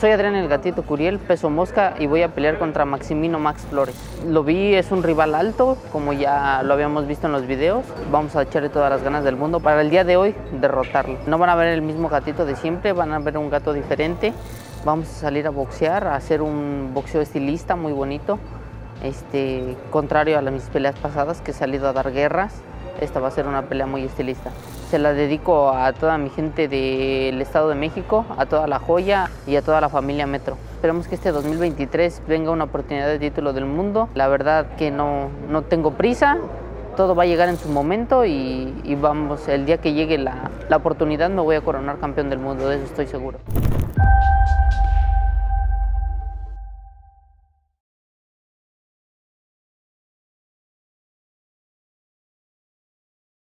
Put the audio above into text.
Soy Adrián El Gatito Curiel, peso mosca y voy a pelear contra Maximino Max Flores. Lo vi, es un rival alto, como ya lo habíamos visto en los videos. Vamos a echarle todas las ganas del mundo para el día de hoy derrotarlo. No van a ver el mismo gatito de siempre, van a ver un gato diferente. Vamos a salir a boxear, a hacer un boxeo estilista muy bonito. Este, contrario a las mis peleas pasadas que he salido a dar guerras, esta va a ser una pelea muy estilista. Se la dedico a toda mi gente del Estado de México, a toda la joya y a toda la familia Metro. Esperemos que este 2023 venga una oportunidad de título del mundo. La verdad que no, no tengo prisa, todo va a llegar en su momento y, y vamos, el día que llegue la, la oportunidad me voy a coronar campeón del mundo, de eso estoy seguro.